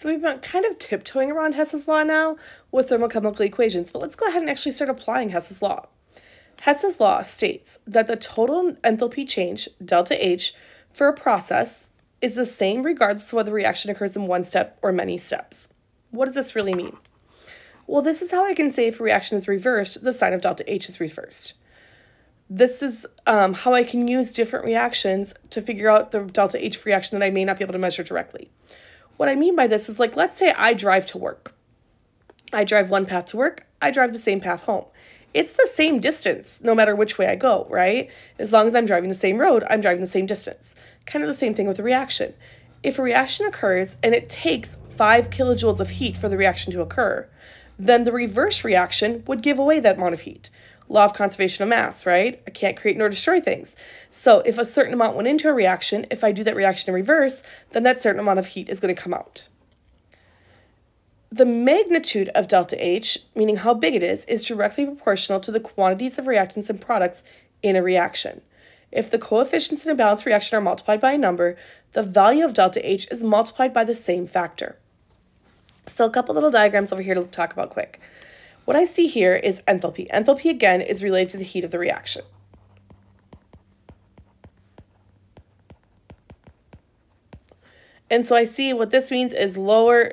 So we've been kind of tiptoeing around Hess's law now with thermochemical equations, but let's go ahead and actually start applying Hess's law. Hess's law states that the total enthalpy change, delta H, for a process is the same regardless of whether the reaction occurs in one step or many steps. What does this really mean? Well, this is how I can say if a reaction is reversed, the sign of delta H is reversed. This is um, how I can use different reactions to figure out the delta H reaction that I may not be able to measure directly. What I mean by this is like, let's say I drive to work. I drive one path to work, I drive the same path home. It's the same distance no matter which way I go, right? As long as I'm driving the same road, I'm driving the same distance. Kind of the same thing with a reaction. If a reaction occurs and it takes 5 kilojoules of heat for the reaction to occur, then the reverse reaction would give away that amount of heat law of conservation of mass, right? I can't create nor destroy things. So if a certain amount went into a reaction, if I do that reaction in reverse, then that certain amount of heat is going to come out. The magnitude of delta H, meaning how big it is, is directly proportional to the quantities of reactants and products in a reaction. If the coefficients in a balanced reaction are multiplied by a number, the value of delta H is multiplied by the same factor. So a couple little diagrams over here to talk about quick. What I see here is enthalpy. Enthalpy, again, is related to the heat of the reaction. And so I see what this means is lower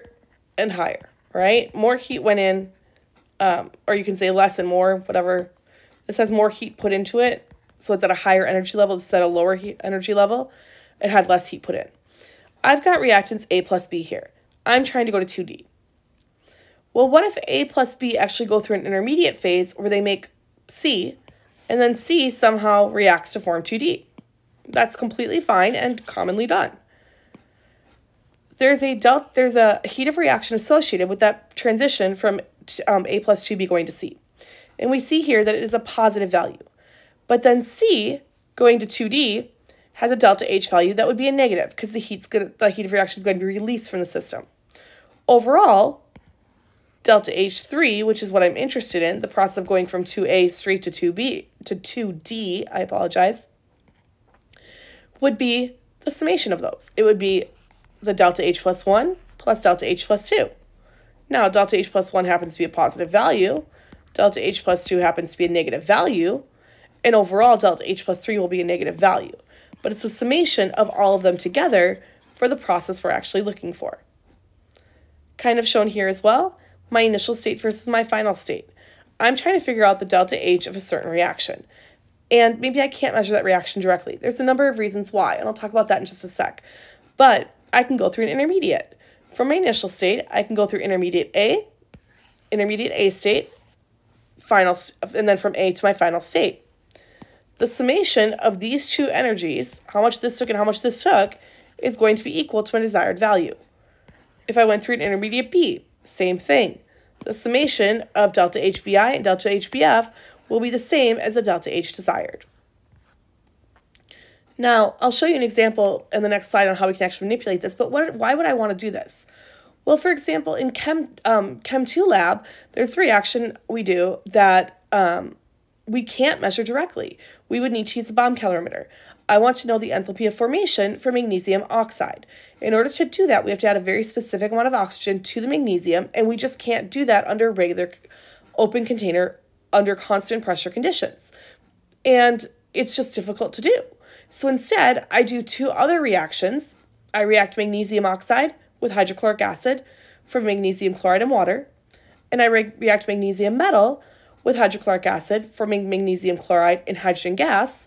and higher, right? More heat went in, um, or you can say less and more, whatever. This has more heat put into it, so it's at a higher energy level. It's at a lower heat energy level. It had less heat put in. I've got reactants A plus B here. I'm trying to go to 2D. Well, what if A plus B actually go through an intermediate phase where they make C, and then C somehow reacts to form 2D? That's completely fine and commonly done. There's a del there's a heat of reaction associated with that transition from um, A plus 2B going to C. And we see here that it is a positive value. But then C going to 2D has a delta H value that would be a negative because the heat's gonna, the heat of reaction is going to be released from the system. Overall, delta H3, which is what I'm interested in, the process of going from 2A straight to 2B to 2D, I apologize, would be the summation of those. It would be the delta H plus 1 plus delta H plus 2. Now, delta H plus 1 happens to be a positive value, delta H plus 2 happens to be a negative value, and overall delta H plus 3 will be a negative value. But it's a summation of all of them together for the process we're actually looking for. Kind of shown here as well my initial state versus my final state. I'm trying to figure out the delta H of a certain reaction. And maybe I can't measure that reaction directly. There's a number of reasons why, and I'll talk about that in just a sec. But I can go through an intermediate. From my initial state, I can go through intermediate A, intermediate A state, final, and then from A to my final state. The summation of these two energies, how much this took and how much this took, is going to be equal to my desired value. If I went through an intermediate B, same thing. The summation of delta HBI and delta HBF will be the same as the delta H desired. Now, I'll show you an example in the next slide on how we can actually manipulate this, but what, why would I want to do this? Well, for example, in Chem, um, Chem 2 lab, there's a reaction we do that um, we can't measure directly. We would need to use a bomb calorimeter. I want to know the enthalpy of formation for magnesium oxide. In order to do that, we have to add a very specific amount of oxygen to the magnesium, and we just can't do that under regular open container under constant pressure conditions. And it's just difficult to do. So instead, I do two other reactions. I react magnesium oxide with hydrochloric acid for magnesium chloride and water, and I re react magnesium metal with hydrochloric acid forming magnesium chloride and hydrogen gas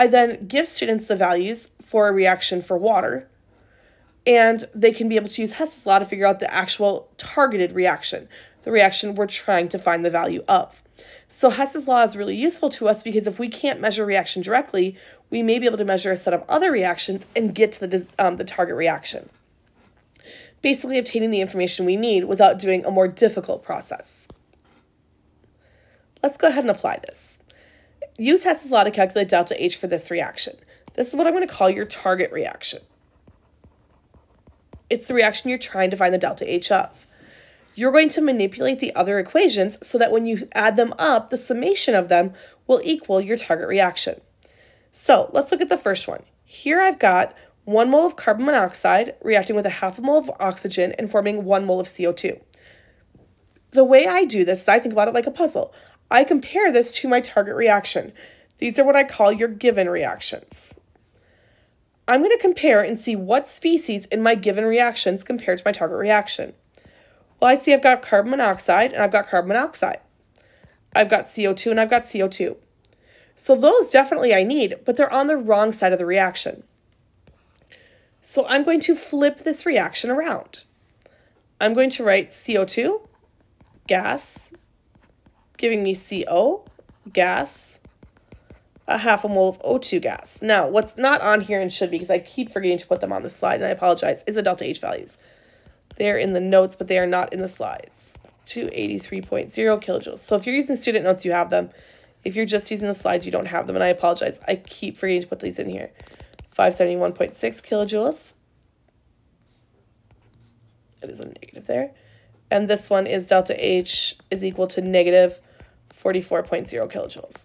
I then give students the values for a reaction for water, and they can be able to use Hess's law to figure out the actual targeted reaction, the reaction we're trying to find the value of. So Hess's law is really useful to us because if we can't measure reaction directly, we may be able to measure a set of other reactions and get to the, um, the target reaction. Basically obtaining the information we need without doing a more difficult process. Let's go ahead and apply this. Use Hess's law to calculate delta H for this reaction. This is what I'm going to call your target reaction. It's the reaction you're trying to find the delta H of. You're going to manipulate the other equations so that when you add them up, the summation of them will equal your target reaction. So let's look at the first one. Here I've got one mole of carbon monoxide reacting with a half a mole of oxygen and forming one mole of CO2. The way I do this is I think about it like a puzzle. I compare this to my target reaction. These are what I call your given reactions. I'm going to compare and see what species in my given reactions compare to my target reaction. Well, I see I've got carbon monoxide and I've got carbon monoxide. I've got CO2 and I've got CO2. So those definitely I need, but they're on the wrong side of the reaction. So I'm going to flip this reaction around. I'm going to write CO2, gas, giving me CO, gas, a half a mole of O2 gas. Now, what's not on here and should be, because I keep forgetting to put them on the slide, and I apologize, is the delta H values. They're in the notes, but they are not in the slides. 283.0 kilojoules. So if you're using student notes, you have them. If you're just using the slides, you don't have them, and I apologize. I keep forgetting to put these in here. 571.6 kilojoules. It is a negative there. And this one is delta H is equal to negative 44.0 kilojoules.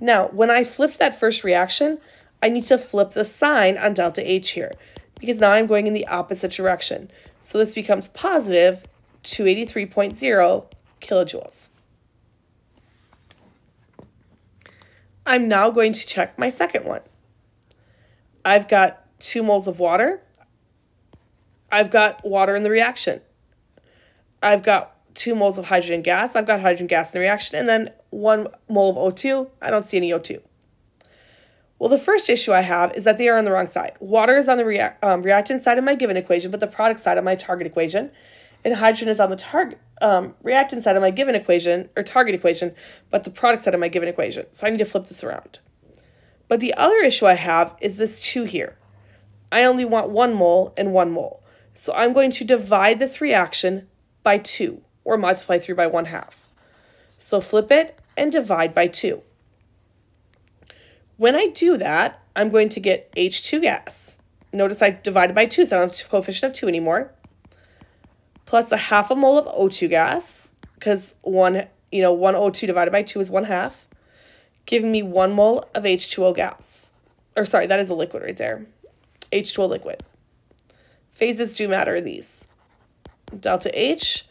Now, when I flipped that first reaction, I need to flip the sign on delta H here because now I'm going in the opposite direction. So this becomes positive 283.0 kilojoules. I'm now going to check my second one. I've got two moles of water. I've got water in the reaction. I've got two moles of hydrogen gas. I've got hydrogen gas in the reaction. And then one mole of O2. I don't see any O2. Well, the first issue I have is that they are on the wrong side. Water is on the rea um, reactant side of my given equation, but the product side of my target equation. And hydrogen is on the target um, reactant side of my given equation, or target equation, but the product side of my given equation. So I need to flip this around. But the other issue I have is this 2 here. I only want 1 mole and 1 mole. So I'm going to divide this reaction by 2, or multiply through by 1 half. So flip it and divide by 2. When I do that, I'm going to get H2 gas. Notice I divided by 2, so I don't have a coefficient of 2 anymore. Plus a half a mole of O2 gas, because one, you know, one O2 divided by 2 is 1 half, giving me 1 mole of H2O gas. Or sorry, that is a liquid right there. H2O liquid. Phases do matter in these. Delta H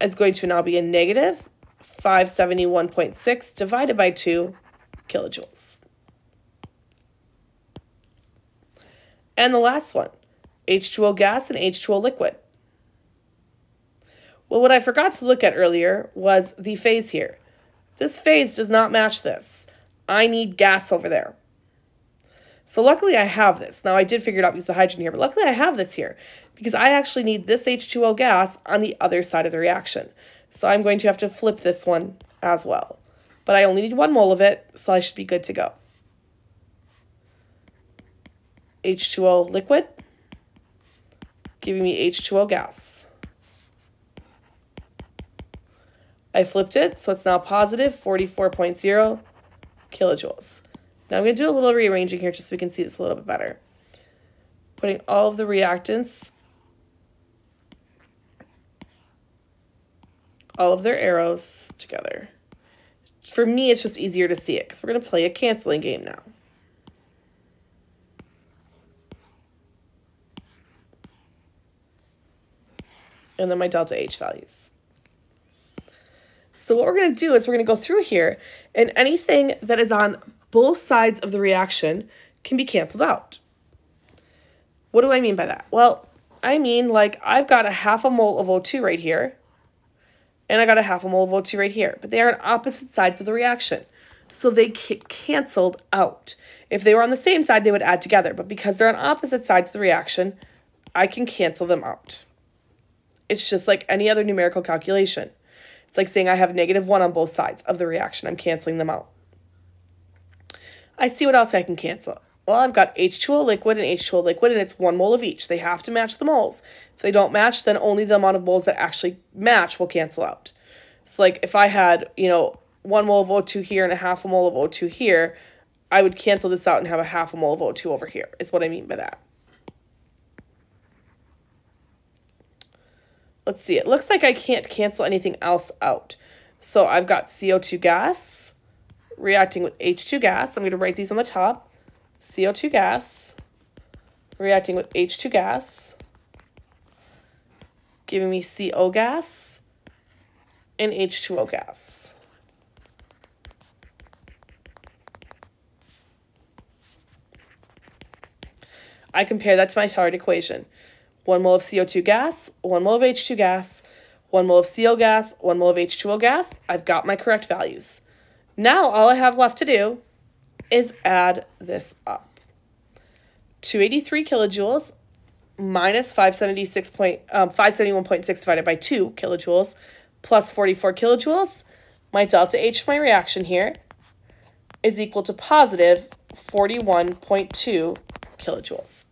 is going to now be a negative 571.6 divided by 2 kilojoules. And the last one, H2O gas and H2O liquid. Well, what I forgot to look at earlier was the phase here. This phase does not match this. I need gas over there. So luckily I have this. Now I did figure it out because the hydrogen here, but luckily I have this here because I actually need this H2O gas on the other side of the reaction. So I'm going to have to flip this one as well. But I only need one mole of it, so I should be good to go. H2O liquid, giving me H2O gas. I flipped it, so it's now positive 44.0 kilojoules. Now I'm going to do a little rearranging here just so we can see this a little bit better. Putting all of the reactants, all of their arrows together. For me, it's just easier to see it because we're going to play a canceling game now. and then my delta H values. So what we're going to do is we're going to go through here and anything that is on both sides of the reaction can be canceled out. What do I mean by that? Well, I mean like I've got a half a mole of O2 right here and I got a half a mole of O2 right here, but they are on opposite sides of the reaction. So they canceled out. If they were on the same side, they would add together, but because they're on opposite sides of the reaction, I can cancel them out. It's just like any other numerical calculation. It's like saying I have negative 1 on both sides of the reaction. I'm canceling them out. I see what else I can cancel. Well, I've got H2O liquid and H2O liquid, and it's one mole of each. They have to match the moles. If they don't match, then only the amount of moles that actually match will cancel out. So, like, if I had, you know, one mole of O2 here and a half a mole of O2 here, I would cancel this out and have a half a mole of O2 over here, is what I mean by that. let's see, it looks like I can't cancel anything else out. So I've got CO2 gas reacting with H2 gas. I'm going to write these on the top. CO2 gas reacting with H2 gas, giving me CO gas and H2O gas. I compare that to my target equation. 1 mole of CO2 gas, 1 mole of H2 gas, 1 mole of CO gas, 1 mole of H2O gas. I've got my correct values. Now all I have left to do is add this up. 283 kilojoules minus 576 point, um, 571.6 divided by 2 kilojoules plus 44 kilojoules. My delta H for my reaction here is equal to positive 41.2 kilojoules.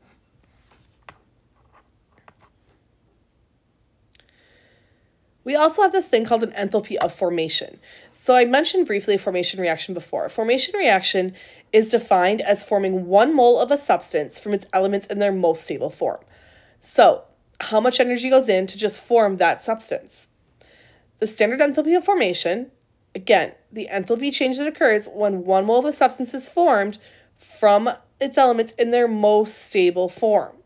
We also have this thing called an enthalpy of formation. So I mentioned briefly a formation reaction before. Formation reaction is defined as forming one mole of a substance from its elements in their most stable form. So how much energy goes in to just form that substance? The standard enthalpy of formation, again, the enthalpy change that occurs when one mole of a substance is formed from its elements in their most stable form.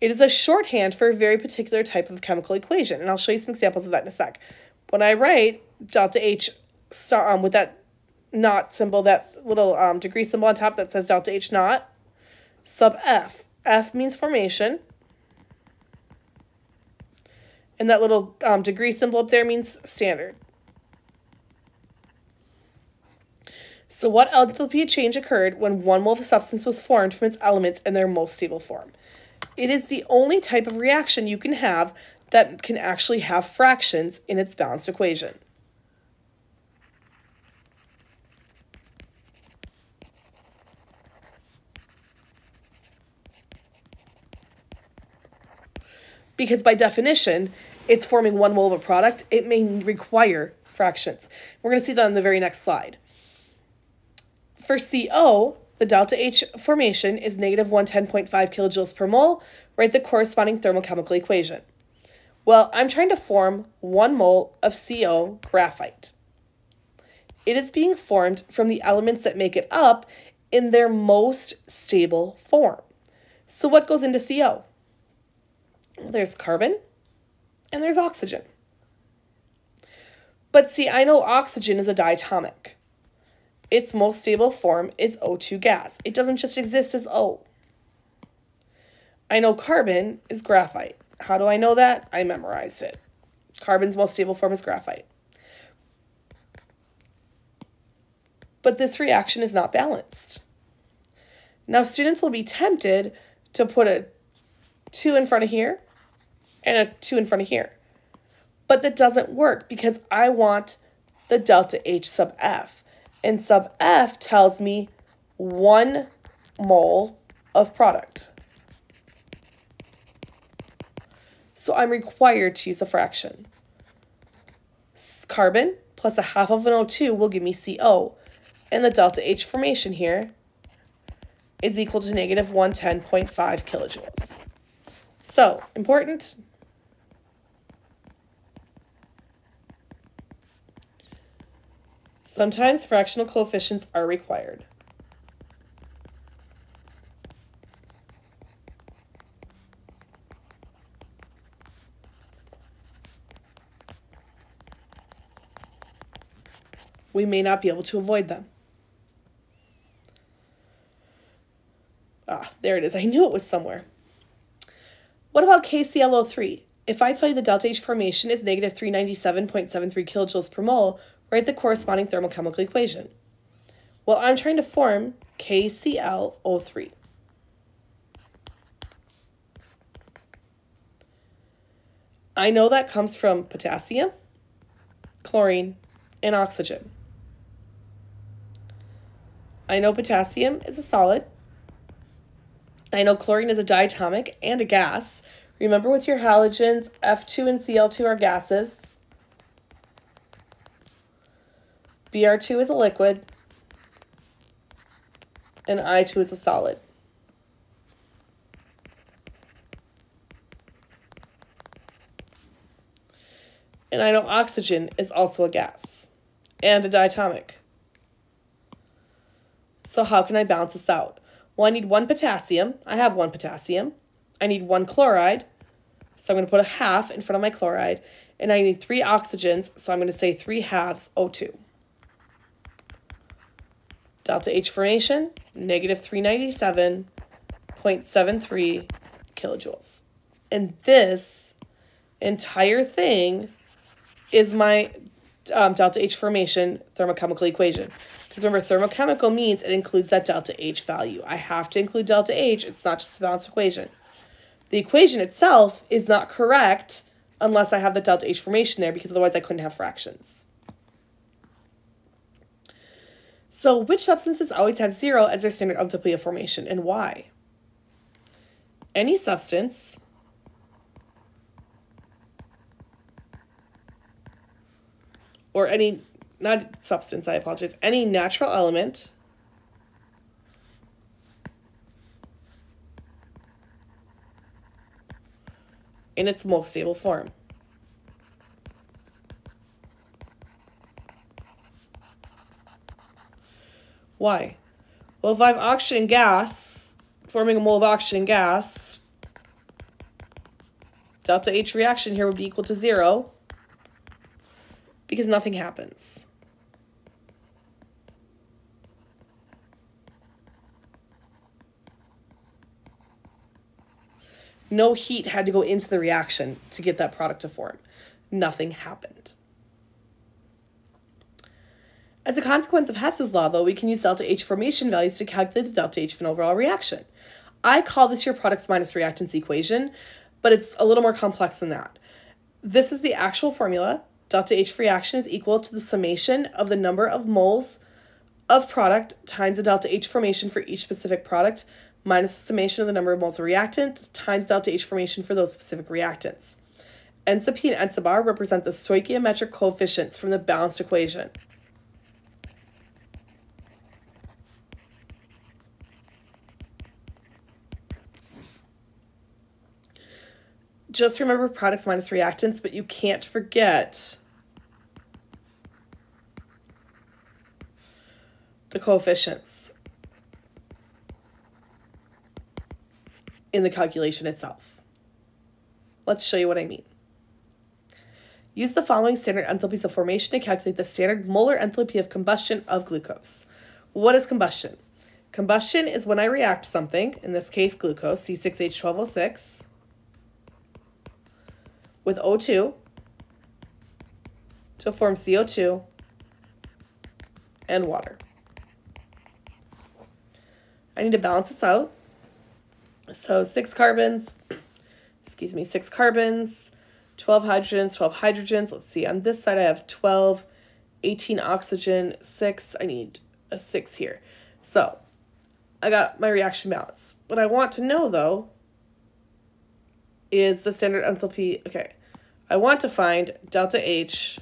It is a shorthand for a very particular type of chemical equation, and I'll show you some examples of that in a sec. When I write delta H um, with that not symbol, that little um, degree symbol on top that says delta H naught, sub F. F means formation. And that little um, degree symbol up there means standard. So what enthalpy change occurred when one mole of a substance was formed from its elements in their most stable form? It is the only type of reaction you can have that can actually have fractions in its balanced equation. Because by definition, it's forming one mole of a product, it may require fractions. We're going to see that on the very next slide. For CO, the delta H formation is negative 110.5 kilojoules per mole. Write the corresponding thermochemical equation. Well, I'm trying to form one mole of CO graphite. It is being formed from the elements that make it up in their most stable form. So what goes into CO? There's carbon and there's oxygen. But see, I know oxygen is a diatomic its most stable form is O2 gas. It doesn't just exist as O. I know carbon is graphite. How do I know that? I memorized it. Carbon's most stable form is graphite. But this reaction is not balanced. Now students will be tempted to put a 2 in front of here and a 2 in front of here. But that doesn't work because I want the delta H sub F and sub F tells me one mole of product. So I'm required to use a fraction. Carbon plus a half of an O2 will give me CO. And the delta H formation here is equal to negative 110.5 kilojoules. So, important, Sometimes fractional coefficients are required. We may not be able to avoid them. Ah, there it is. I knew it was somewhere. What about KClO3? If I tell you the delta H formation is negative 397.73 kilojoules per mole, write the corresponding thermochemical equation. Well, I'm trying to form KClO3. I know that comes from potassium, chlorine, and oxygen. I know potassium is a solid. I know chlorine is a diatomic and a gas. Remember with your halogens, F2 and Cl2 are gases. Br2 is a liquid, and I2 is a solid. And I know oxygen is also a gas and a diatomic. So how can I balance this out? Well, I need one potassium. I have one potassium. I need one chloride. So I'm going to put a half in front of my chloride. And I need three oxygens. So I'm going to say three halves O2. Delta H formation, negative 397.73 kilojoules. And this entire thing is my um, delta H formation thermochemical equation. Because remember, thermochemical means it includes that delta H value. I have to include delta H. It's not just a balanced equation. The equation itself is not correct unless I have the delta H formation there because otherwise I couldn't have fractions. So which substances always have zero as their standard of formation and why? Any substance or any, not substance, I apologize, any natural element in its most stable form. Why? Well, if I have oxygen gas, forming a mole of oxygen gas, delta H reaction here would be equal to zero because nothing happens. No heat had to go into the reaction to get that product to form. Nothing happened. As a consequence of Hess's law, though, we can use delta H formation values to calculate the delta H of an overall reaction. I call this your products minus reactants equation, but it's a little more complex than that. This is the actual formula. Delta H reaction is equal to the summation of the number of moles of product times the delta H formation for each specific product minus the summation of the number of moles of reactant times delta H formation for those specific reactants. N sub P and N sub R represent the stoichiometric coefficients from the balanced equation. Just remember products minus reactants, but you can't forget the coefficients. in the calculation itself. Let's show you what I mean. Use the following standard enthalpies of formation to calculate the standard molar enthalpy of combustion of glucose. What is combustion? Combustion is when I react something, in this case glucose, C6H12O6, with O2 to form CO2 and water. I need to balance this out. So six carbons, excuse me, six carbons, 12 hydrogens, 12 hydrogens. Let's see, on this side I have 12, 18 oxygen, six. I need a six here. So I got my reaction balance. What I want to know though is the standard enthalpy. Okay, I want to find delta H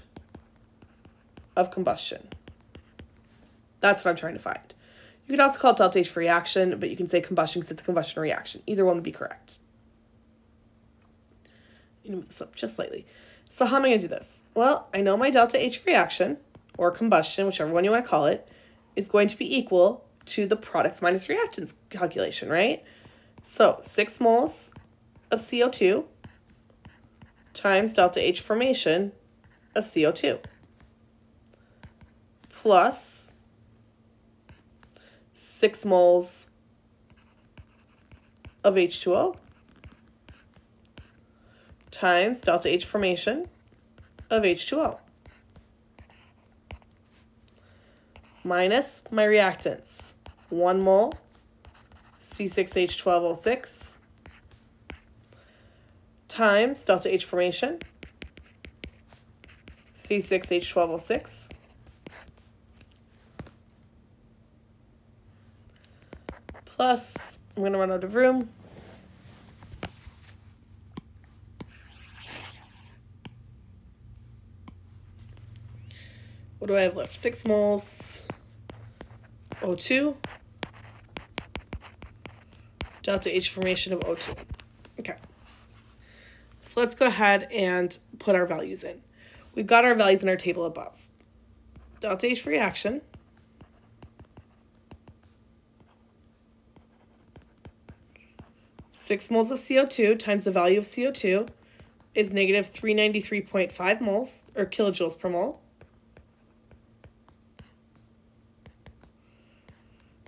of combustion. That's what I'm trying to find. You could also call it delta H for reaction, but you can say combustion because it's a combustion reaction. Either one would be correct. You move this up just slightly. So how am I going to do this? Well, I know my delta H reaction, or combustion, whichever one you want to call it, is going to be equal to the products minus reactants calculation, right? So 6 moles of CO2 times delta H formation of CO2 plus 6 moles of H2O times delta H formation of H2O minus my reactants. 1 mole C6H12O6 times delta H formation C6H12O6 Plus, I'm going to run out of room. What do I have left? Six moles. O2. Delta H formation of O2. Okay. So let's go ahead and put our values in. We've got our values in our table above. Delta H reaction 6 moles of CO2 times the value of CO2 is negative 393.5 moles, or kilojoules per mole.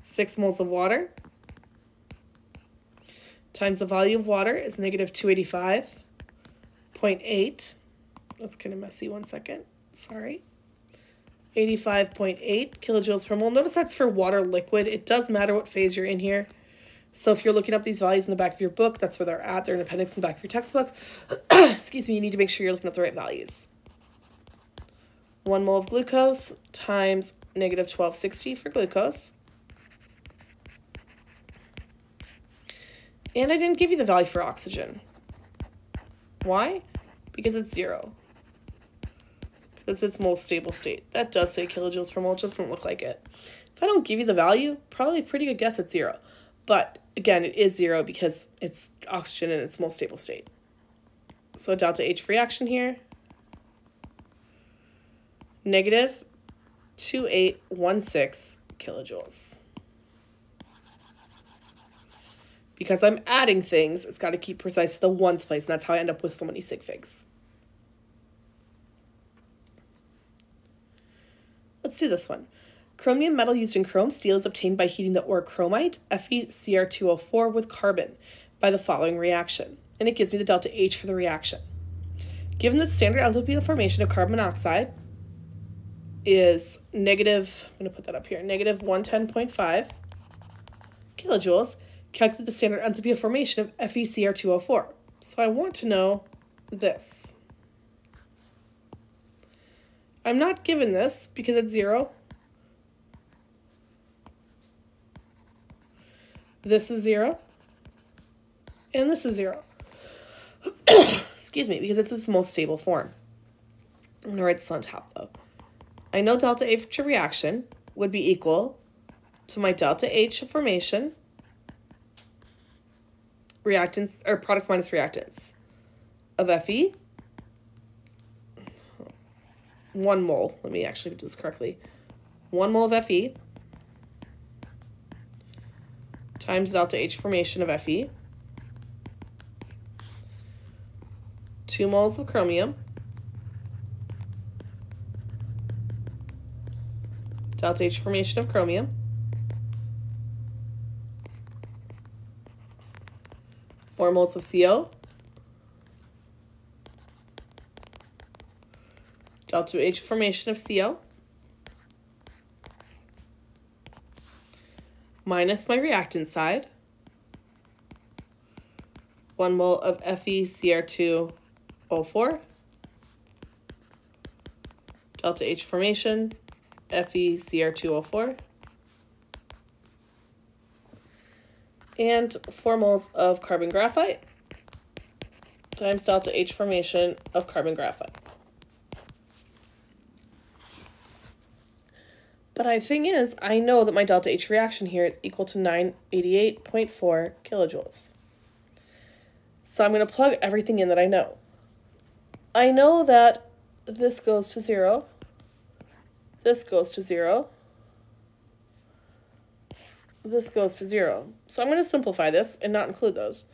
6 moles of water times the value of water is negative 285.8. That's kind of messy. One second. Sorry. 85.8 kilojoules per mole. Notice that's for water liquid. It does matter what phase you're in here. So if you're looking up these values in the back of your book, that's where they're at. They're in appendix in the back of your textbook. Excuse me, you need to make sure you're looking up the right values. One mole of glucose times negative 1260 for glucose. And I didn't give you the value for oxygen. Why? Because it's zero. Because it's most stable state. That does say kilojoules per mole, just doesn't look like it. If I don't give you the value, probably pretty good guess it's zero. But again, it is zero because it's oxygen in its most stable state. So delta H reaction here, negative 2816 kilojoules. Because I'm adding things, it's got to keep precise to the ones place, and that's how I end up with so many sig figs. Let's do this one. Chromium metal used in chrome steel is obtained by heating the ore chromite, FeCr2O4, with carbon by the following reaction. And it gives me the delta H for the reaction. Given the standard enthalpy of formation of carbon monoxide is negative, I'm going to put that up here, negative 110.5 kilojoules, calculate the standard enthalpy of formation of FeCr2O4. So I want to know this. I'm not given this because it's zero. This is zero. And this is zero. Excuse me, because it's its most stable form. I'm going to write this on top though. I know delta H of reaction would be equal to my delta H of formation, reactants, or products minus reactants of Fe, one mole. Let me actually do this correctly. One mole of Fe times delta H formation of Fe. Two moles of chromium. Delta H formation of chromium. Four moles of CO. delta H formation of CO minus my reactant side, 1 mole of FeCr2O4, delta H formation, FeCr2O4, and 4 moles of carbon graphite times delta H formation of carbon graphite. But the thing is, I know that my delta H reaction here is equal to 988.4 kilojoules. So I'm going to plug everything in that I know. I know that this goes to 0. This goes to 0. This goes to 0. So I'm going to simplify this and not include those.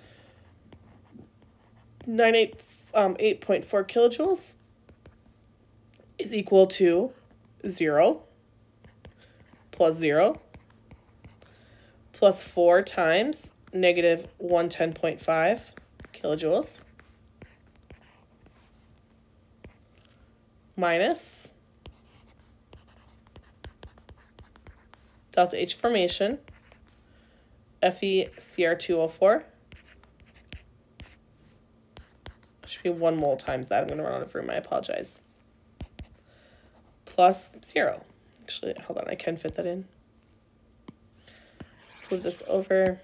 98.4 um, 8.4 kilojoules is equal to 0 plus 0 plus 4 times negative 110.5 kilojoules minus delta H formation FeCr2O4 should be 1 mole times that. I'm going to run out of room. I apologize. Plus 0. Actually, hold on, I can fit that in. Move this over.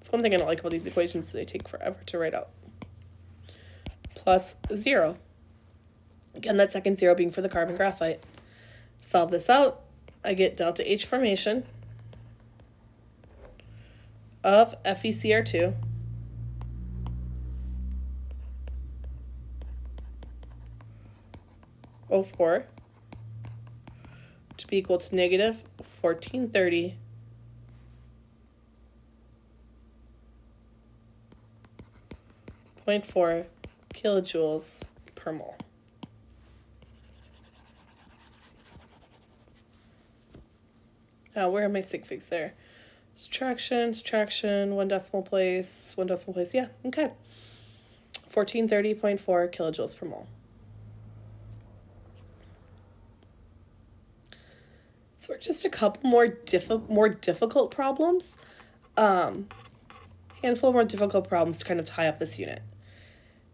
It's one thing I don't like about these equations, they take forever to write out. Plus zero. Again, that second zero being for the carbon graphite. Solve this out, I get delta H formation of FeCr2 04 to be equal to negative 1430 0.4 kilojoules per mole. Now, where are my sig figs there? Subtraction, subtraction, one decimal place, one decimal place. Yeah, okay. 1430.4 kilojoules per mole. So we're just a couple more diffi- more difficult problems. Um, handful more difficult problems to kind of tie up this unit.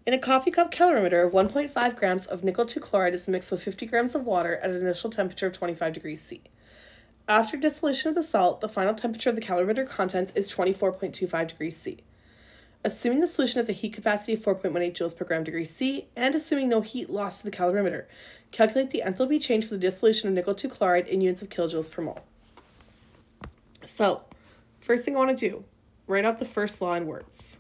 In a coffee cup calorimeter, 1.5 grams of nickel 2 chloride is mixed with 50 grams of water at an initial temperature of 25 degrees C. After dissolution of the salt, the final temperature of the calorimeter contents is 24.25 degrees C. Assuming the solution has a heat capacity of 4.18 joules per gram degree C, and assuming no heat loss to the calorimeter, calculate the enthalpy change for the dissolution of nickel 2 chloride in units of kilojoules per mole. So, first thing I want to do, write out the first law in words.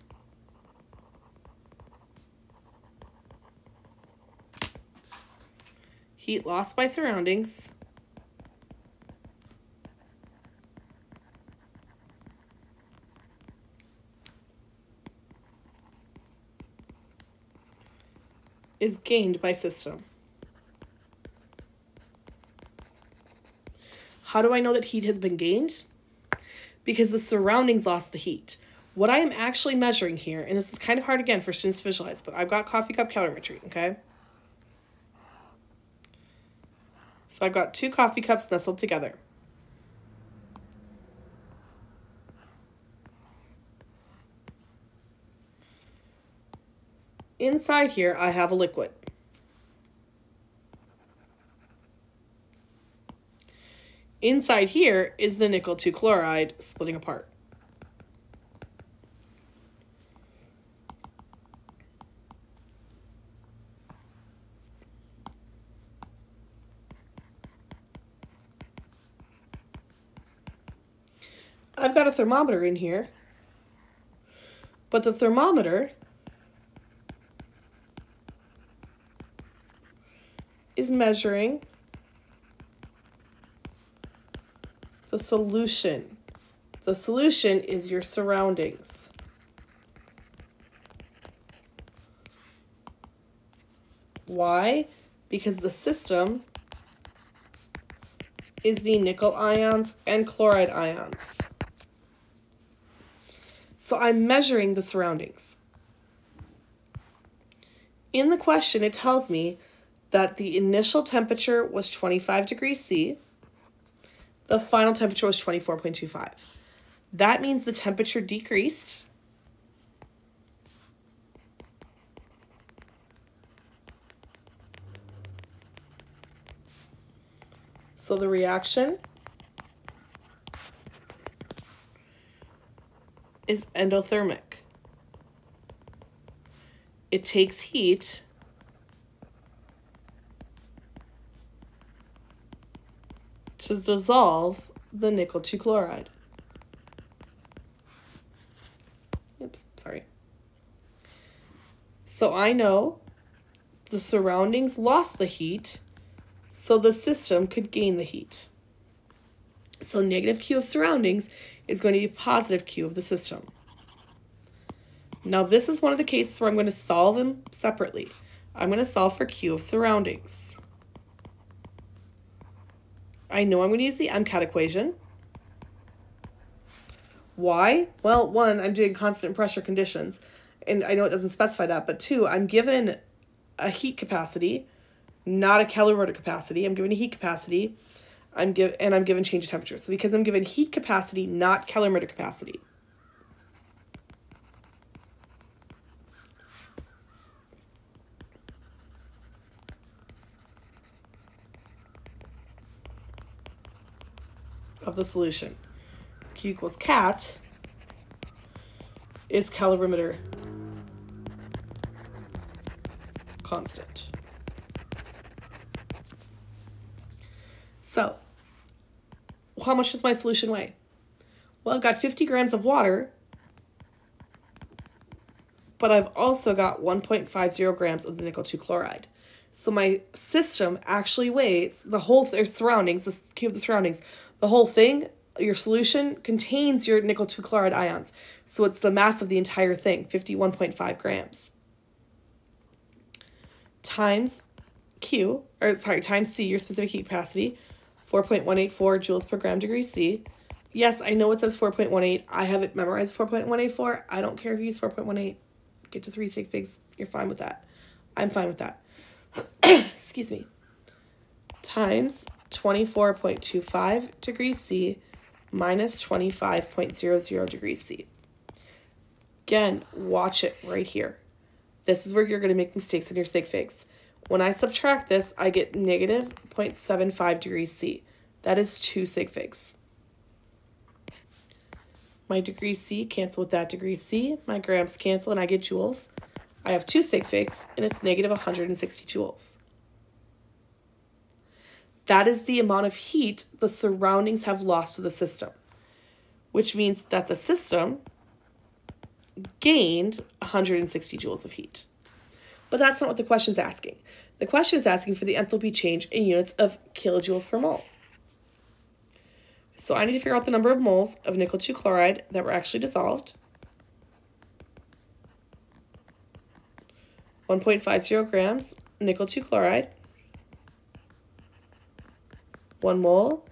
Heat lost by surroundings is gained by system. How do I know that heat has been gained? Because the surroundings lost the heat. What I am actually measuring here, and this is kind of hard again for students to visualize, but I've got coffee cup calorimetry, okay? So I've got two coffee cups nestled together. Inside here, I have a liquid. Inside here is the nickel 2 chloride splitting apart. I've got a thermometer in here, but the thermometer is measuring the solution. The solution is your surroundings. Why? Because the system is the nickel ions and chloride ions. So I'm measuring the surroundings. In the question, it tells me that the initial temperature was 25 degrees C. The final temperature was 24.25. That means the temperature decreased. So the reaction is endothermic. It takes heat to dissolve the nickel 2 chloride. Oops, sorry. So I know the surroundings lost the heat, so the system could gain the heat. So negative Q of surroundings is going to be positive Q of the system. Now this is one of the cases where I'm going to solve them separately. I'm going to solve for Q of surroundings. I know I'm going to use the MCAT equation. Why? Well, one, I'm doing constant pressure conditions, and I know it doesn't specify that, but two, I'm given a heat capacity, not a calorimeter capacity. I'm given a heat capacity, I'm give and I'm given change of temperature. So because I'm given heat capacity, not calorimeter capacity. Of the solution. Q equals cat is calorimeter constant. So, how much does my solution weigh? Well, I've got 50 grams of water, but I've also got 1.50 grams of the nickel 2 chloride. So my system actually weighs the whole their surroundings, the cube of the surroundings, the whole thing, your solution contains your nickel 2 chloride ions. So it's the mass of the entire thing, 51.5 grams. Times Q, or sorry, times C, your specific heat capacity, 4.184 joules per gram degree C. Yes, I know it says 4.18. I have it memorized 4.184. I don't care if you use 4.18. Get to three sig figs. You're fine with that. I'm fine with that. Excuse me. Times 24.25 degrees C minus 25.00 degrees C. Again, watch it right here. This is where you're going to make mistakes in your sig figs. When I subtract this, I get negative 0.75 degrees C. That is two sig figs. My degree C cancel with that degree C. My grams cancel and I get joules. I have two sig figs and it's negative 160 joules. That is the amount of heat the surroundings have lost to the system, which means that the system gained 160 joules of heat. But that's not what the question's asking. The question is asking for the enthalpy change in units of kilojoules per mole. So I need to figure out the number of moles of nickel 2 chloride that were actually dissolved. 1.50 grams nickel 2 chloride. 1 mole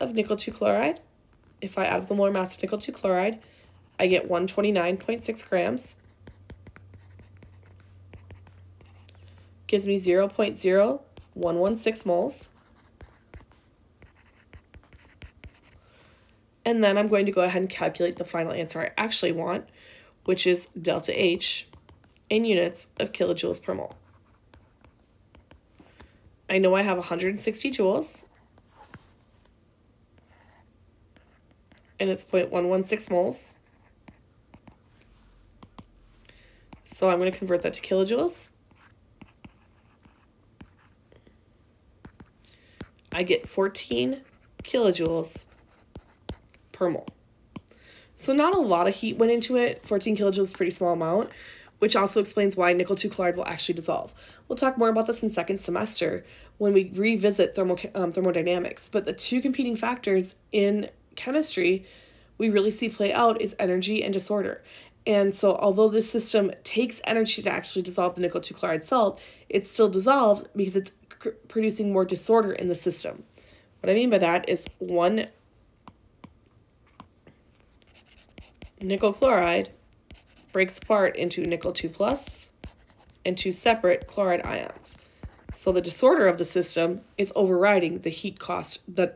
of nickel 2 chloride. If I add the molar mass of nickel 2 chloride, I get 129.6 grams. Gives me 0 0.0116 moles. And then I'm going to go ahead and calculate the final answer I actually want, which is delta H in units of kilojoules per mole. I know I have 160 joules, and it's 0.116 moles. So I'm going to convert that to kilojoules. I get 14 kilojoules per mole. So not a lot of heat went into it. 14 kilojoules is a pretty small amount, which also explains why nickel 2 chloride will actually dissolve. We'll talk more about this in second semester when we revisit um, thermodynamics. But the two competing factors in chemistry we really see play out is energy and disorder. And so, although this system takes energy to actually dissolve the nickel 2 chloride salt, it still dissolves because it's producing more disorder in the system. What I mean by that is one nickel chloride breaks apart into nickel 2 plus and two separate chloride ions. So the disorder of the system is overriding the heat cost the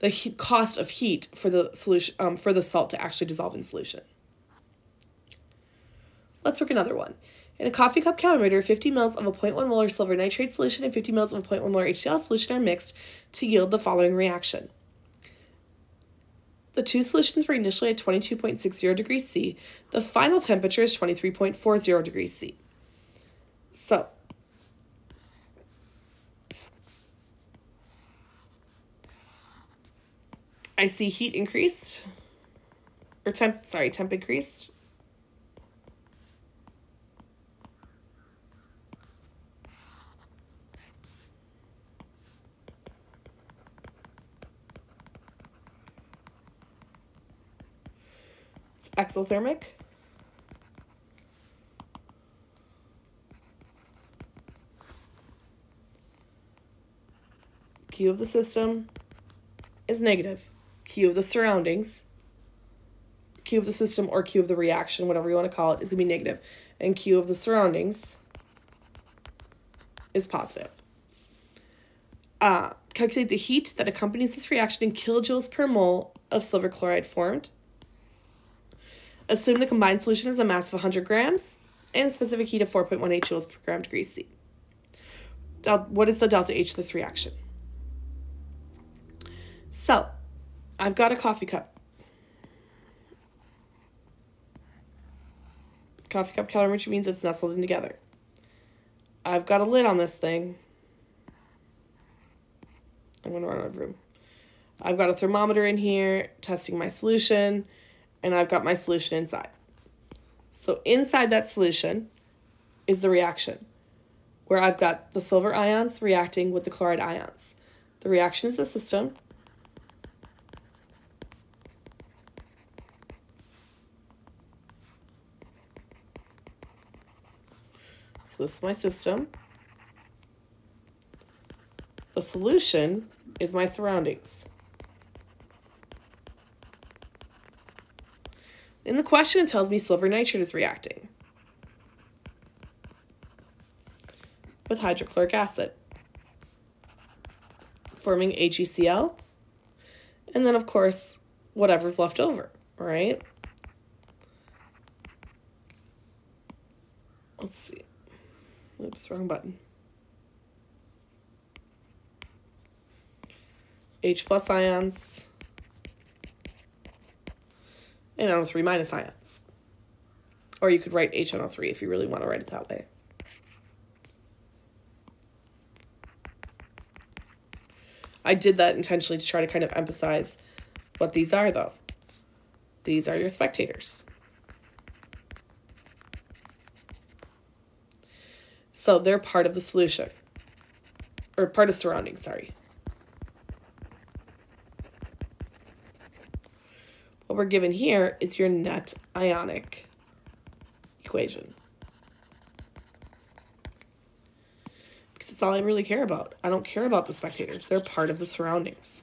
the heat cost of heat for the solution um, for the salt to actually dissolve in solution. Let's work another one. In a coffee cup calorimeter, 50 ml of a 0.1 molar silver nitrate solution and 50 ml of a 0.1 molar HCl solution are mixed to yield the following reaction. The two solutions were initially at 22.60 degrees C. The final temperature is 23.40 degrees C. So, I see heat increased, or temp, sorry, temp increased. It's exothermic. Q of the system is negative. Q of the surroundings, Q of the system or Q of the reaction, whatever you want to call it, is going to be negative. And Q of the surroundings is positive. Uh, calculate the heat that accompanies this reaction in kilojoules per mole of silver chloride formed. Assume the combined solution has a mass of 100 grams and a specific heat of 4.18 joules per gram degree C. Del what is the delta H of this reaction? So, I've got a coffee cup. Coffee cup calorimetry means it's nestled in together. I've got a lid on this thing. I'm going to run out of room. I've got a thermometer in here testing my solution and I've got my solution inside. So inside that solution is the reaction. where I've got the silver ions reacting with the chloride ions. The reaction is a system. So this is my system. The solution is my surroundings. In the question, it tells me silver nitrate is reacting with hydrochloric acid, forming AgCl, and then, of course, whatever's left over, right? Let's see. Wrong button. H plus ions and NO3 minus ions. Or you could write HNO3 if you really want to write it that way. I did that intentionally to try to kind of emphasize what these are, though. These are your spectators. So they're part of the solution, or part of surroundings, sorry. What we're given here is your net ionic equation. Because it's all I really care about. I don't care about the spectators. They're part of the surroundings.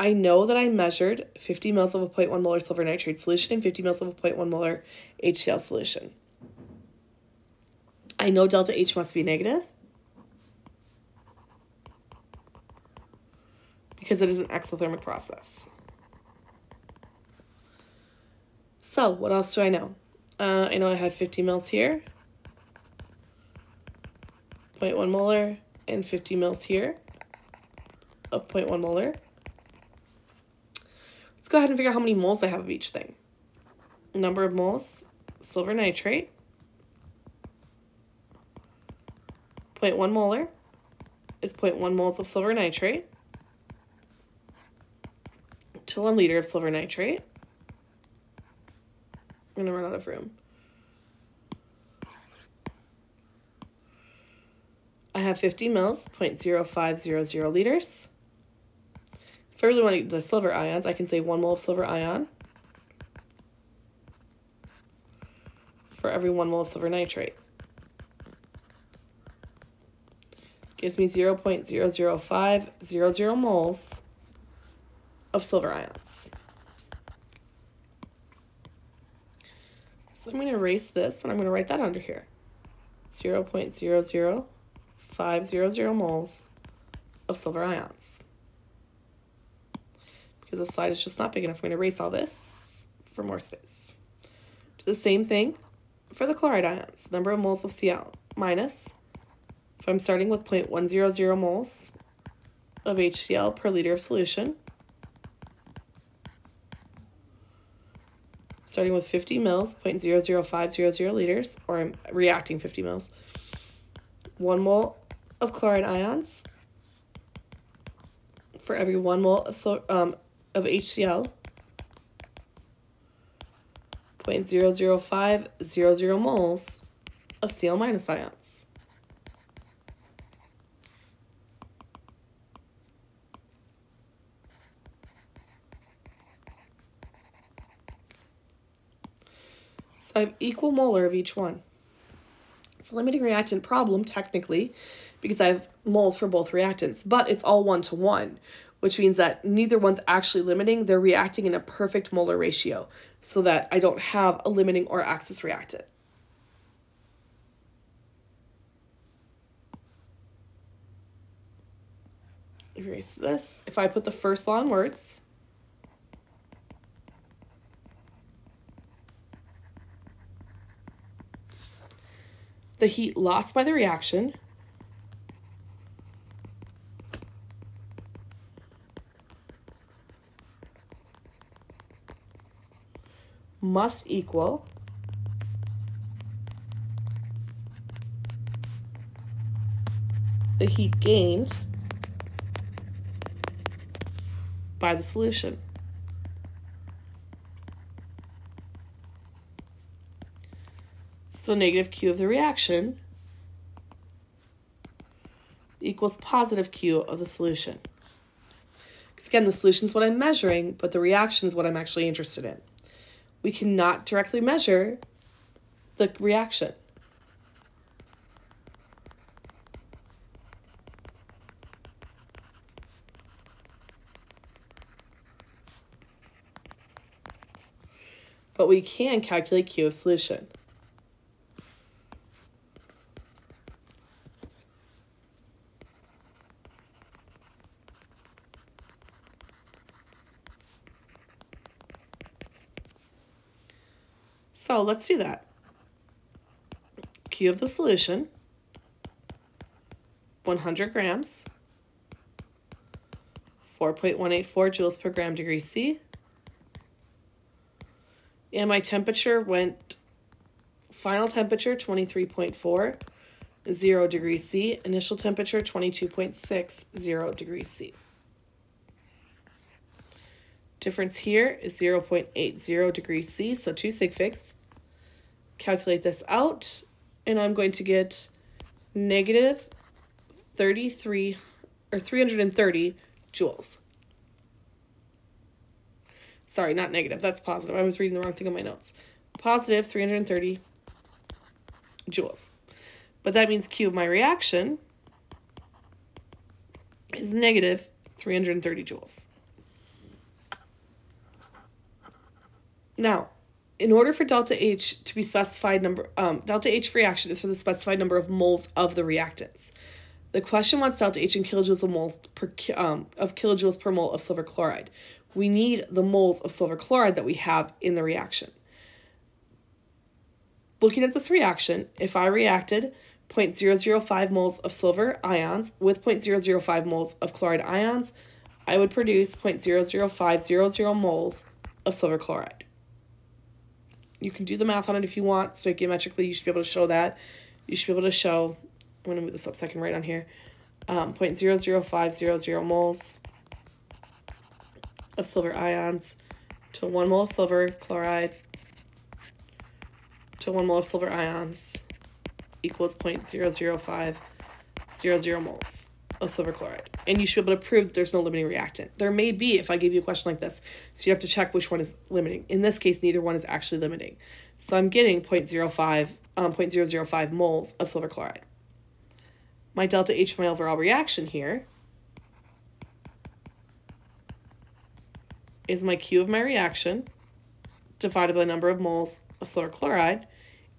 I know that I measured 50 mils of a 0.1 molar silver nitrate solution and 50 mils of a 0.1 molar HCl solution. I know delta H must be negative. because it is an exothermic process. So what else do I know? Uh, I know I had 50 mils here, 0.1 molar, and 50 mils here of 0.1 molar. Let's go ahead and figure out how many moles I have of each thing. Number of moles, silver nitrate, 0.1 molar is 0.1 moles of silver nitrate to one liter of silver nitrate. I'm gonna run out of room. I have 50 mils, 0.0500 liters. If I really want to get the silver ions, I can say one mole of silver ion for every one mole of silver nitrate. Gives me 0 0.00500 moles of silver ions. So I'm going to erase this and I'm going to write that under here. 0 0.00500 moles of silver ions. Because the slide is just not big enough, I'm going to erase all this for more space. Do the same thing for the chloride ions. Number of moles of Cl minus, if I'm starting with 0.100 moles of HCl per liter of solution, starting with 50 mils, 0.00500 liters, or I'm reacting 50 mils. One mole of chloride ions for every one mole of, um, of HCl. 0.00500 moles of Cl minus ions. I have equal molar of each one. It's a limiting reactant problem, technically, because I have moles for both reactants, but it's all one-to-one, which means that neither one's actually limiting. They're reacting in a perfect molar ratio so that I don't have a limiting or excess reactant. Erase this. If I put the first law in words, the heat lost by the reaction must equal the heat gained by the solution. So negative Q of the reaction equals positive Q of the solution. Because again, the solution is what I'm measuring, but the reaction is what I'm actually interested in. We cannot directly measure the reaction. But we can calculate Q of solution. So let's do that. Q of the solution, 100 grams, 4.184 joules per gram degree C. And my temperature went, final temperature 23.4, 0 degrees C, initial temperature 22.6, 0 degrees C. Difference here is 0.80 degrees C, so two sig figs calculate this out, and I'm going to get negative 33 or 330 joules. Sorry, not negative. That's positive. I was reading the wrong thing on my notes. Positive 330 joules. But that means Q of my reaction is negative 330 joules. Now, in order for delta H to be specified number, um, delta H reaction is for the specified number of moles of the reactants. The question wants delta H in kilojoules of mole per um, of kilojoules per mole of silver chloride. We need the moles of silver chloride that we have in the reaction. Looking at this reaction, if I reacted 0.005 moles of silver ions with 0.005 moles of chloride ions, I would produce 0.00500 moles of silver chloride. You can do the math on it if you want. Stoichiometrically, you should be able to show that. You should be able to show, I'm going to move this up second right on here, um, 0.00500 moles of silver ions to 1 mole of silver chloride to 1 mole of silver ions equals 0.00500 moles of silver chloride. And you should be able to prove there's no limiting reactant. There may be if I give you a question like this. So you have to check which one is limiting. In this case, neither one is actually limiting. So I'm getting 0.05, um, 0.005 moles of silver chloride. My delta H my overall reaction here is my Q of my reaction divided by the number of moles of silver chloride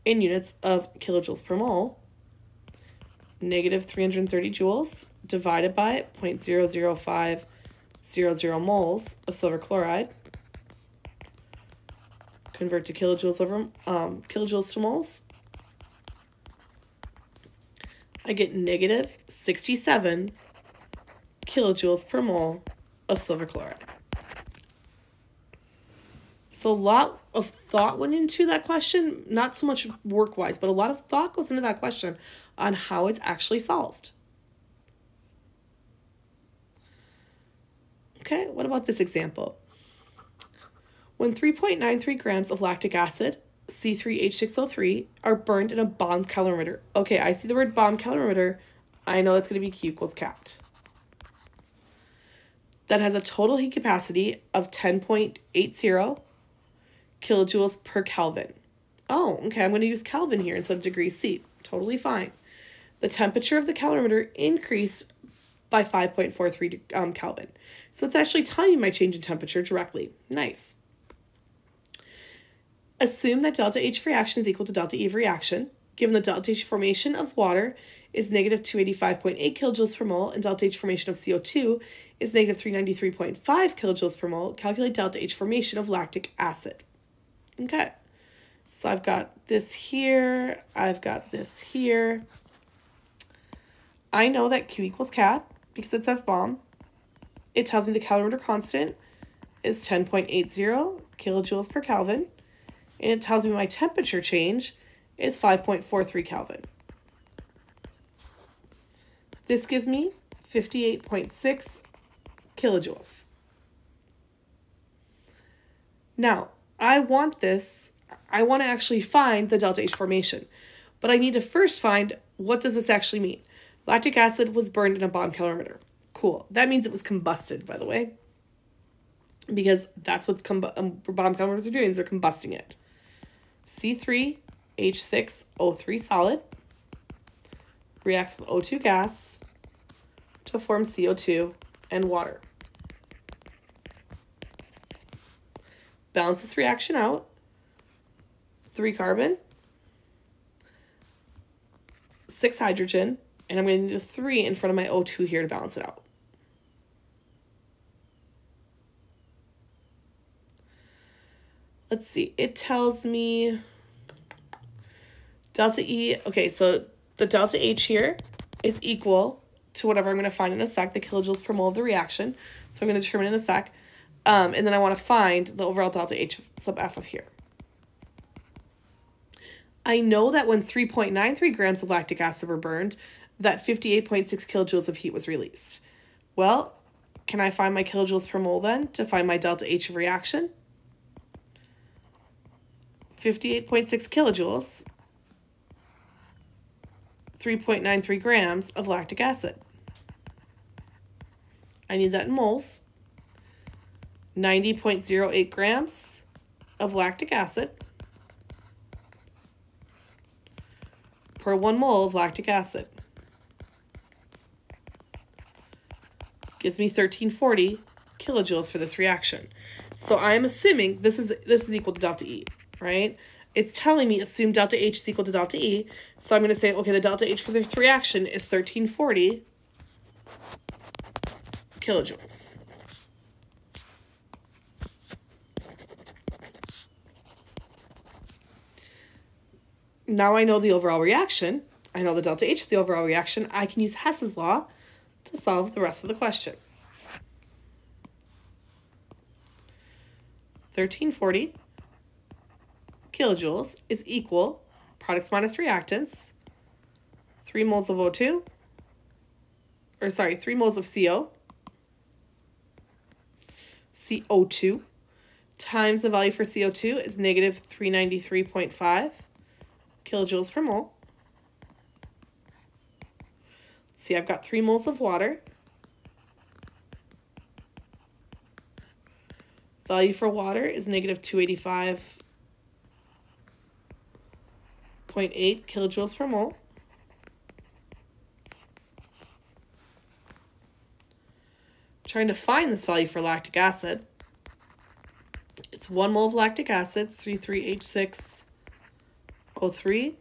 in units of kilojoules per mole, negative 330 joules divided by 0.00500 moles of silver chloride. Convert to kilojoules over um, kilojoules to moles. I get negative 67 kilojoules per mole of silver chloride. So a lot of thought went into that question, not so much work-wise, but a lot of thought goes into that question on how it's actually solved. Okay, what about this example? When 3.93 grams of lactic acid, C3H6O3, are burned in a bomb calorimeter. Okay, I see the word bomb calorimeter. I know that's going to be Q equals cat. That has a total heat capacity of 10.80 kilojoules per Kelvin. Oh, okay, I'm going to use Kelvin here instead of degrees C. Totally fine. The temperature of the calorimeter increased by 5.43 um, Kelvin. So it's actually telling me my change in temperature directly. Nice. Assume that delta H reaction is equal to delta E reaction, given the delta H formation of water is negative 285.8 kilojoules per mole and delta H formation of CO2 is negative 393.5 kilojoules per mole, calculate delta H formation of lactic acid. Okay, so I've got this here, I've got this here. I know that Q equals cat because it says bomb. It tells me the calorimeter constant is 10.80 kilojoules per Kelvin. And it tells me my temperature change is 5.43 Kelvin. This gives me 58.6 kilojoules. Now, I want this I want to actually find the delta H formation. But I need to first find what does this actually mean? Lactic acid was burned in a bomb calorimeter. Cool. That means it was combusted, by the way. Because that's what com- um, bomb calorimeters are doing, is they're combusting it. C3H6O3 solid reacts with O2 gas to form CO2 and water. Balance this reaction out. Three carbon, six hydrogen, and I'm going to need a three in front of my O2 here to balance it out. Let's see, it tells me delta E, okay, so the delta H here is equal to whatever I'm going to find in a sec, the kilojoules per mole of the reaction. So I'm going to determine in a sec. Um, and then I want to find the overall delta H sub F of here. I know that when 3.93 grams of lactic acid were burned, that 58.6 kilojoules of heat was released. Well, can I find my kilojoules per mole then to find my delta H of reaction? 58.6 kilojoules, 3.93 grams of lactic acid. I need that in moles. 90.08 grams of lactic acid per one mole of lactic acid. Gives me 1340 kilojoules for this reaction. So I'm assuming this is this is equal to delta E, right? It's telling me assume delta H is equal to delta E. So I'm going to say, okay, the delta H for this reaction is 1340 kilojoules. Now I know the overall reaction. I know the delta H, is the overall reaction. I can use Hess's law to solve the rest of the question. 1340 kilojoules is equal products minus reactants, 3 moles of O2, or sorry, 3 moles of CO, CO2, times the value for CO2 is negative 393.5 kilojoules per mole. Let's see, I've got 3 moles of water. Value for water is negative 285.8 kilojoules per mole. Trying to find this value for lactic acid. It's 1 mole of lactic acid, C3H6O3,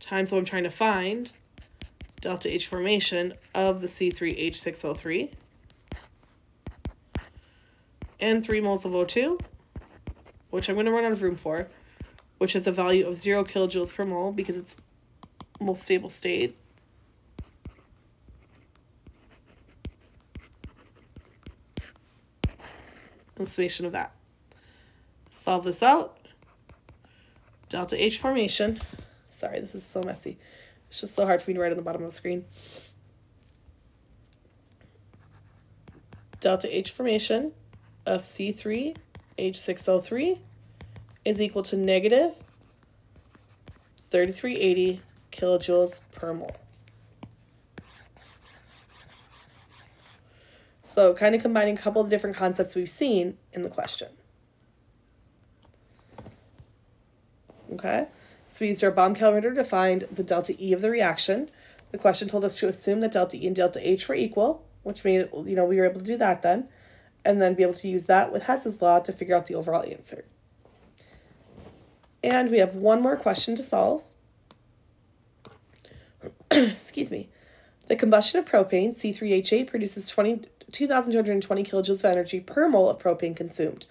times what I'm trying to find, delta H formation of the C3H6O3, and 3 moles of O2, which I'm going to run out of room for which has a value of 0 kilojoules per mole because it's most stable state. And summation of that. Solve this out. Delta H formation. Sorry, this is so messy. It's just so hard for me to write on the bottom of the screen. Delta H formation of C3 H6O3 is equal to negative 3380 kilojoules per mole. So kind of combining a couple of different concepts we've seen in the question. Okay, so we used our bomb calorimeter to find the delta E of the reaction. The question told us to assume that delta E and delta H were equal, which made you know, we were able to do that then, and then be able to use that with Hess's law to figure out the overall answer. And we have one more question to solve. Excuse me. The combustion of propane, C3H8, produces 20, 2,220 kilojoules of energy per mole of propane consumed.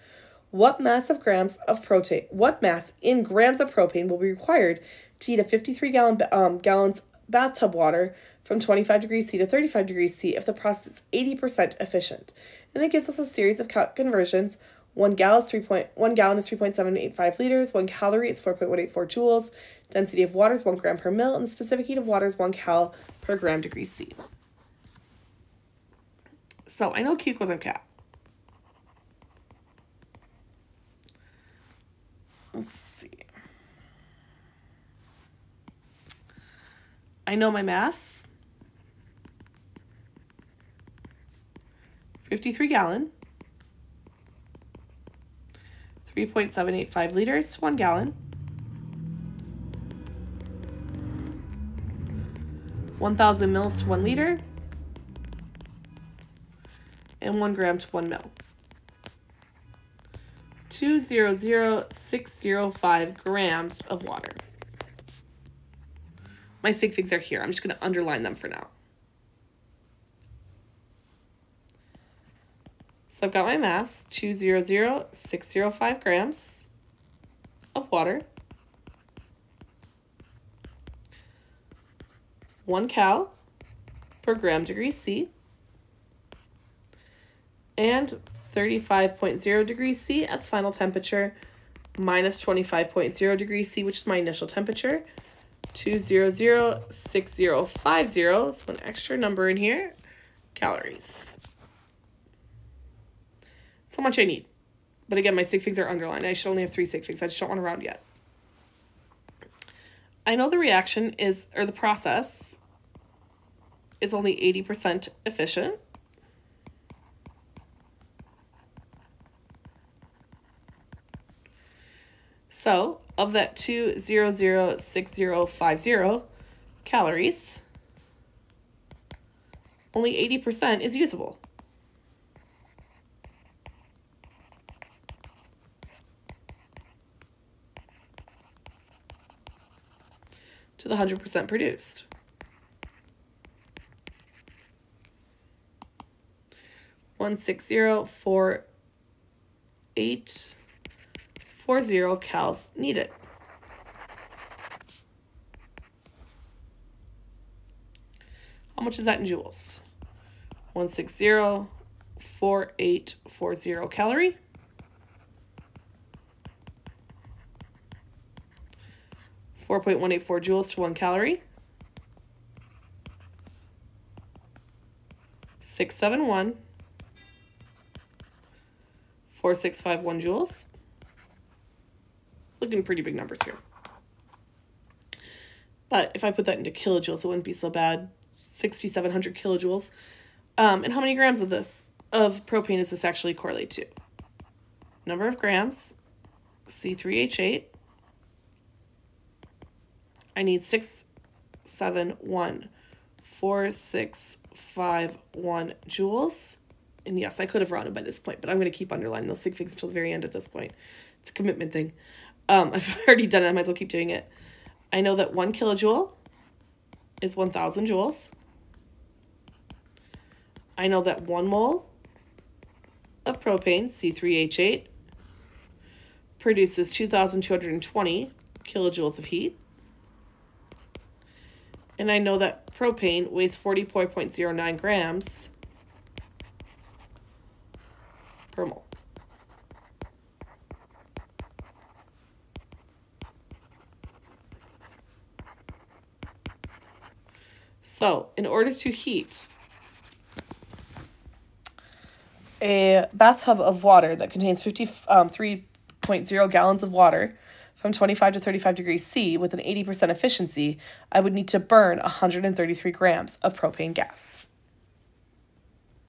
What mass of grams of protein, what mass in grams of propane will be required to heat a 53 gallon um, gallons bathtub water from 25 degrees C to 35 degrees C if the process is 80% efficient? And it gives us a series of conversions one gallon is 3 point, one gallon is 3.785 liters. One calorie is 4.184 joules. Density of water is 1 gram per mil. And the specific heat of water is 1 cal per gram degree C. So I know Q equals MCAT. Let's see. I know my mass. 53 gallon. 3.785 liters to 1 gallon. 1,000 mils to 1 liter. And 1 gram to 1 mil. 200,605 grams of water. My sig figs are here. I'm just going to underline them for now. So I've got my mass, 200,605 grams of water. 1 cal per gram degree C. And 35.0 degrees C as final temperature, minus 25.0 degrees C, which is my initial temperature. 2006050, so an extra number in here, calories. That's how much I need. But again, my sig figs are underlined. I should only have three sig figs. I just don't want to round yet. I know the reaction is, or the process is only 80% efficient. So, of that 2006050 calories, only 80% is usable. to the 100% produced. One six zero four eight four zero cals needed. How much is that in joules? 1604840 calorie. Four point one eight four joules to one calorie. Six seven one. Four six five one joules looking pretty big numbers here. But if I put that into kilojoules, it wouldn't be so bad. 6,700 kilojoules. Um, and how many grams of this, of propane, is this actually correlate to? Number of grams, C3H8. I need 6, 7, 1, 4, 6, 5, 1 joules. And yes, I could have rounded by this point, but I'm going to keep underlining those sig figs until the very end at this point. It's a commitment thing. Um, I've already done it. I might as well keep doing it. I know that one kilojoule is 1,000 joules. I know that one mole of propane, C3H8, produces 2,220 kilojoules of heat. And I know that propane weighs 40.09 grams per mole. So, in order to heat a bathtub of water that contains 53.0 um, gallons of water from 25 to 35 degrees C with an 80% efficiency, I would need to burn 133 grams of propane gas.